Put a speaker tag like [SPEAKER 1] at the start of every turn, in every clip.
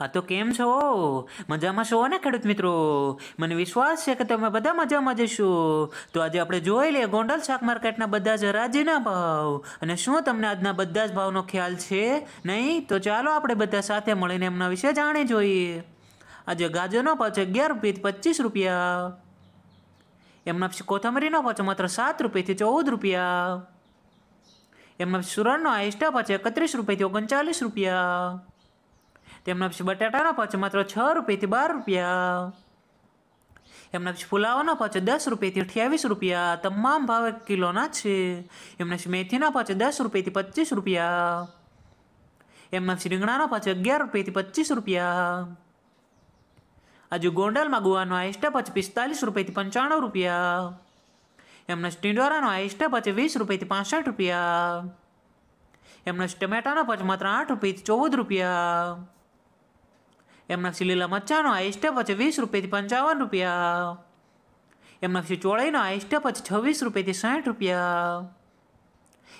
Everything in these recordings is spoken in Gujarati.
[SPEAKER 1] હા, તો કેમ છો? મજામાં છો ને, ખેડૂત મિત્રો? મને વિશ્વાસ છે કે તમે બધા મજામાં જશો તો આજે આપણે જોઈ લઈએ ગોંડલ શાક માર્કેટના બધા જ રાજ્યના ભાવ. અને શું તમને આજના બધા જ ભાવનો ખ્યાલ છે? નહીં? તો ચાલો આપણે બધા સાથે મળીને એમના વિશે જાણી જોઈએ. આજે ગાજરનો ભાવ છે અગિયાર રૂપિયાથી પચીસ રૂપિયા. એમના પછી કોથમરીનો ભાવ છે માત્ર સાત રૂપિયાથી ચૌદ રૂપિયા. એમના સુરણનો આઈસ્ટા ભાવ છે એકત્રીસ રૂપિયાથી ઓગણચાલીસ રૂપિયા. તેમના પછી બટાટાનો પાછો માત્ર છ રૂપિયાથી બાર રૂપિયા. એમના પછી ફુલાવાનો પાછો દસ રૂપિયાથી અઠ્યાવીસ રૂપિયા. તમામ ભાવ કિલોના છે. એમના પછી મેથીના પાછો દસ રૂપિયાથી પચીસ રૂપિયા. એમના પછી રીંગણાનો પાછો અગિયાર રૂપિયાથી પચીસ રૂપિયા. આજુ ગોંડલમાં ગુવાનો આઈસ્ટા ભાવ છે પિસ્તાલીસ રૂપિયાથી પંચાણું રૂપિયા. એમના ટીંડોરાનો આઈસ્ટા ભાવ છે વીસ રૂપિયાથી પાસઠ રૂપિયા. એમના ટમેટાનો પાછો માત્ર આઠ રૂપિયાથી ચૌદ રૂપિયા. એમના પછી લીલા આ સ્ટેપ છે વીસ રૂપિયાથી પંચાવન રૂપિયા. એમના પછી ચોળાઈનો આ સ્ટેપ છે છવ્વીસ રૂપિયાથી સાઠ રૂપિયા.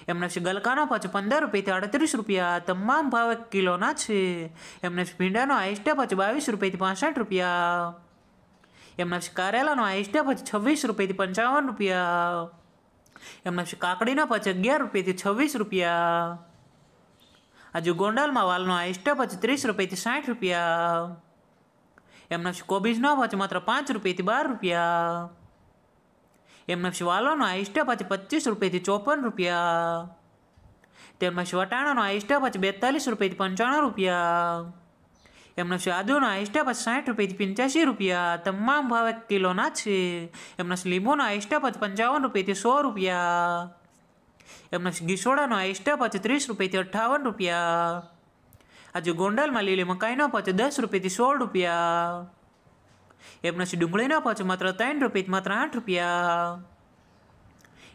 [SPEAKER 1] એમના છે ગલકાનો ભાવ પંદર રૂપિયાથી અડત્રીસ રૂપિયા. તમામ ભાવ એક કિલોના છે. એમના પછી ભીંડાનો આઈસ્ટા ભાવ છે બાવીસ રૂપિયાથી પાસઠ રૂપિયા. એમના છે કારેલાનો આઈસ્ટા ભાવ છે છવ્વીસ રૂપિયાથી પંચાવન રૂપિયા. એમના છે કાકડીના પછી અગિયાર રૂપિયાથી છવ્વીસ રૂપિયા. આજુ ગોંડલમાં વાલનો આ ભાવ છે ત્રીસ રૂપિયાથી સાઠ રૂપિયા. એમના પછી કોબીજનો ભાવ છે માત્ર પાંચ રૂપિયાથી બાર રૂપિયા. એમના પછી વાલોનો આ ભાવ છે પચીસ રૂપિયાથી ચોપન રૂપિયા. તેમના પછી વટાણાનો આ ભાવ છે બેતાલીસ રૂપિયાથી પંચાણું રૂપિયા. એમના આદુનો આઈસ્ટા ભાવ સાઠ રૂપિયાથી પંચ્યાસી રૂપિયા. તમામ ભાવ એક કિલોના છે એમના પછી લીંબુનો આઈસ્ટા ભાવ પંચાવન રૂપિયાથી સો રૂપિયા. એમના ગીસોડાનો આઈસ્ટા ભાવ છે ત્રીસ રૂપિયાથી અઠ્ઠાવન રૂપિયા. આજે ગોંડલમાં લીલી મકાઈનો ભાવ દસ રૂપિયાથી સોળ રૂપિયા. એમના પછી ડુંગળીનો ભાવ માત્ર ત્રણ રૂપિયાથી માત્ર આઠ રૂપિયા.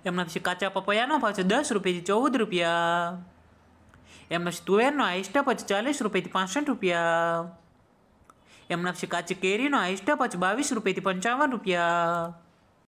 [SPEAKER 1] એમના પછી કાચા પપૈયાનો ભાવ દસ રૂપિયાથી ચૌદ રૂપિયા. એમના પછી તુવેરનો આઈસ્ટા સ્ટેપ છે ચાલીસ રૂપિયાથી પાસઠ રૂપિયા. એમના પછી કાચી કેરીનો આઈસ્ટા સ્ટેપ છે બાવીસ રૂપિયાથી પંચાવન રૂપિયા.